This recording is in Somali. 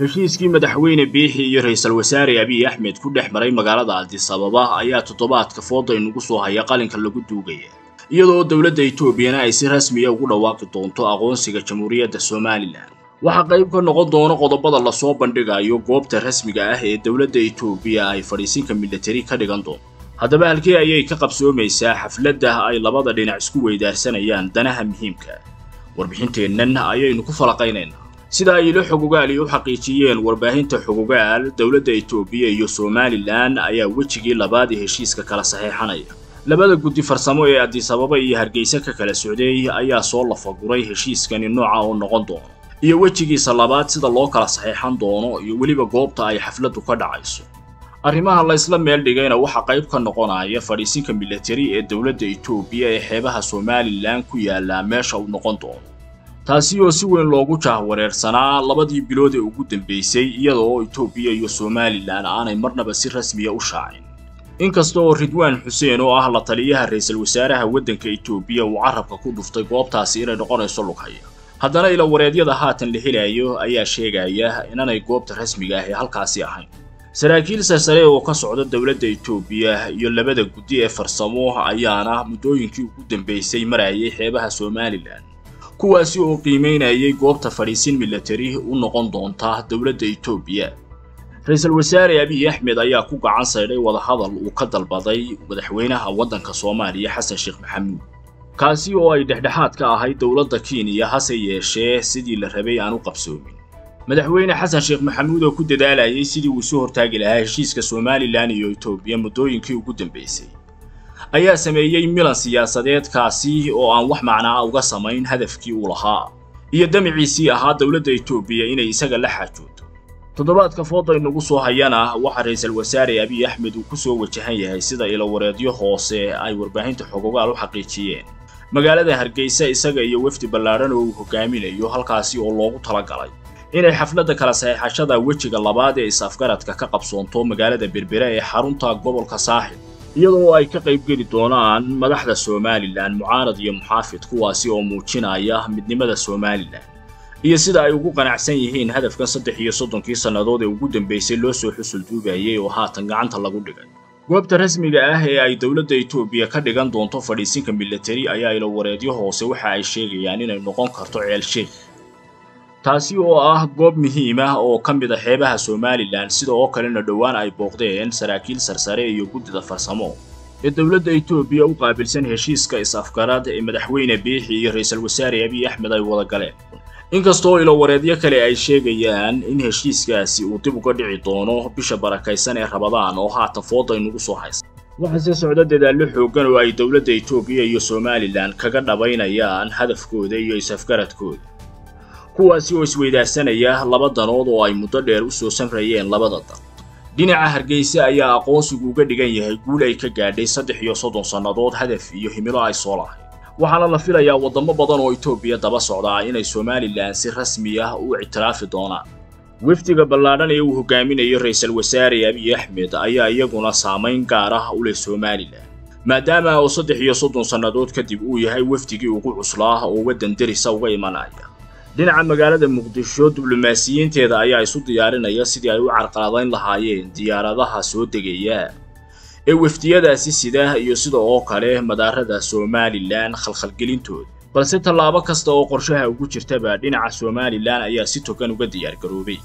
heshiiskii madaxweyne biixi iyo ra'iisul wasaare abiy axmed ku dhex maray magaalada addis ababa ayaa toddobaadka fooda inugu soo haya qalinka lagu duugaya. Iyadoo dowladda etoobiyana ay si rasmiya ugu dhawaaqi doonto aqoonsiga jamhuuriyadda somalilan waxaa qayb ka noqon doona qodobada la soo bandhigayo goobta rasmiga ah ee dowladda etoobiya ay fadhiisinka milatari ka dhigan doonto haddaba halkee ayay ka qabsoomaysaa xafladda ay labada dhinac isku weydaarsanayaan danaha muhiimka. Warbixinteennan ayaynu ku falaqaynaynaa sida ay ilo xogogaal u xaqiijiyeen warbaahinta xogogaal dowladda etoobiya iyo somalilan ayaa wejigii labaad heshiiska kala saxeexanaya. Labada guddi farsamo ee addis ababa iyo hargeysa ka kala socday ayaa soo lafaguray heshiiskani nooca oo noqon doono iyo wejigiisa labaad sida loo kala saxeexan doono iyo weliba goobta ay xafladdu ka dhacayso. Arrimaha la isla meel dhigayna waxaa qayb ka noqonaya fadhiisinka milatari ee dowladda etoobiya ee xeebaha somalilan ku yaallaa meesha uu noqon doono taasi oo si weyn loogu jaahwareersanaa labadii bilood ee ugu dambeysay iyada oo etoobiya iyo somalilan aanay marnaba si rasmiya u shaacin inkasta oo ridwaan xuseen oo ah la taliyaha ra'iisul wasaaraha waddanka etoobiya uu carabka ku dhuftay goobtaasi inay noqonayso lughaya haddana ila wareedyada haatan la helayo ayaa sheegaya inanay goobta rasmiga ah halkaasi ahayn. Saraakiil sarsare oo ka socda dowladda etoobiya iyo labada guddi ee farsamo ayaana muddooyinkii ugu dambeysay marayay xeebaha somalilan kuwaasi oo qiimaynayay goobta fadhiisin milatari u noqon doonta dowladda etoobiya ra'iisul wasaare abiy axmed ayaa ku gacan saydhay wadahadal uu ka dalbaday madaxweynaha waddanka soomaaliya xasan sheekh maxamuud. Kaasi oo ay dhexdhexaad ka ahayd dowladda kenya hase yeeshee sidii la rabay aan u qabsoomin. Madaxweyne xasan sheekh maxamuud oo ku dadaalayay sidii uu isu hortaagi lahaa heshiiska somalilan iyo etoobiya muddooyinkii ugu dambeysay ayaa sameeyey milan siyaasadeedkaasi oo aan wax macnaa uga samayn hadafkii uu lahaa iyo damiciisii ahaa dowladda etoobiya inay isaga la xaajooto toddobaadka fooda inugu soo hayana waxaa ra'iisul wasaare abiy axmed uu ku soo wajahan yahay sida ilawareedyo hoose ay warbaahinta xogogaal u xaqiijiyeen. Magaalada hargeysa isaga iyo wefdi ballaadhan oo uu hogaaminayo halkaasi oo loogu talagalay inay xafladda kala saxeexashada wejiga labaad ee is-afgaradka ka qabsoonto magaalada berbera ee xarunta gobolka saaxil iyadoo ay ka qaybgeli doonaan madaxda somalilan mucaarad iyo muxaafid kuwaasi oo muujinaya midnimada somalilan. Iyo sida ay ugu qanacsan yihiin hadafkan saddex iyo soddonkii sannadood ee ugu dambeysay loo soo xusul duubayay oo haatan gacanta lagu dhigay. Goobta rasmiga ah ee ay dowladda etoobiya ka dhigan doonto fadhiisinka milatari ayaa ilo wareedyo hoose waxa ay sheegayaan inay noqon karto ceel sheekh taasi oo ah goob muhiim ah oo ka mid a xeebaha somalilan sida oo kalena dhowaan ay booqdeen saraakiil sarsare iyo guddida farsamo. Ee dowladda etoobiya u qaabilsan heshiiska is-afgarad ee madaxweyne biixi iyo ra'iisul wasaare abiy axmed ay wada galeen. Inkastoo ilowareedyo kale ay sheegayaan in heshiiskaasi uu dib uga dhici doono bisha barakaysan ee rabadaan oo haatan fooda inugu soo haysa waxaase socda dadaallo xooggan oo ay dowladda etoobiya iyo somalilan kaga dhabaynayaan hadafkooda iyo is-afgaradkooda kuwaasi oo isweydaarsanaya laba danood oo ay muddo dheer u soo samrayeen labada dan dhinaca hargeysa ayaa aqoonsigu uga dhigan yahay guul ay ka gaadhay saddex iyo soddon sannadood hadaf iyo himilo ay soo lahayd. Waxaana la filayaa waddamo badan oo etoobiya daba socdaa inay somalilan si rasmi ah u ictiraafi doonaan. Wefdiga ballaadhan ee uu hogaaminayo ra'iisul wasaare abiy axmed ayaa iyaguna saamayn gaar ah u leh somalilan maadaama oo saddex iyo soddon sannadood kadib uu yahay wefdigii ugu cuslaa oo waddan derisa uga imanaya dhinaca magaalada muqdisho diblomaasiyiinteeda ayaa isu diyaarinaya sidii ay u carqaladayn lahaayeen diyaaradaha soo degaya ee wefdiyadaasi sida iyo sida oo kale madaarada somalilan khalkhalgelintooda balse tallaabo kasta oo qorshaha ugu jirtaba dhinaca somalilan ayaa si togan uga diyaargaroobay